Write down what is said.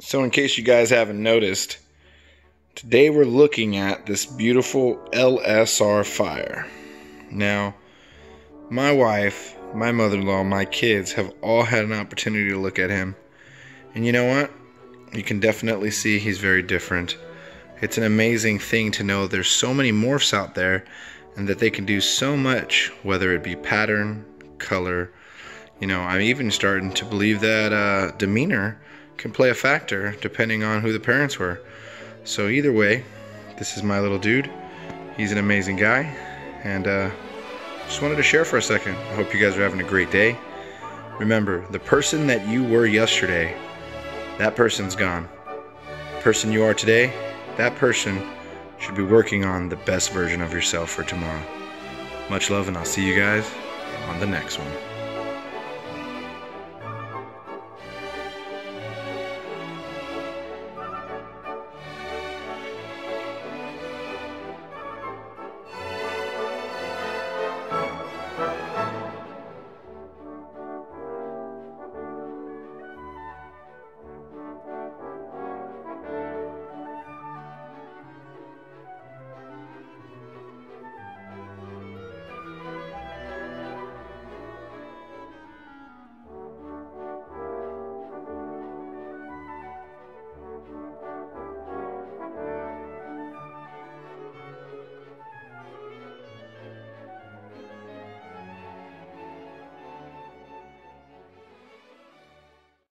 So, in case you guys haven't noticed, today we're looking at this beautiful LSR fire. Now, my wife, my mother in law, my kids have all had an opportunity to look at him. And you know what? You can definitely see he's very different. It's an amazing thing to know there's so many morphs out there and that they can do so much, whether it be pattern, color. You know, I'm even starting to believe that uh, demeanor can play a factor depending on who the parents were. So either way, this is my little dude. He's an amazing guy, and uh, just wanted to share for a second. I hope you guys are having a great day. Remember, the person that you were yesterday, that person's gone. The person you are today, that person should be working on the best version of yourself for tomorrow. Much love, and I'll see you guys on the next one.